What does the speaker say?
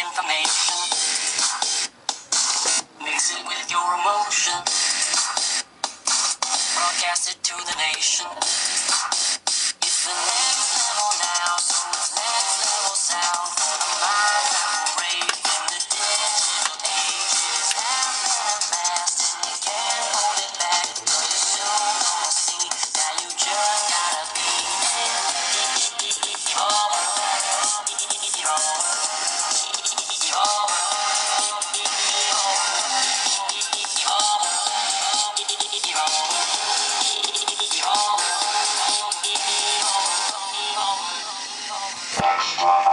information. Mix it with your emotion. Broadcast it to the nation. It's the Uh,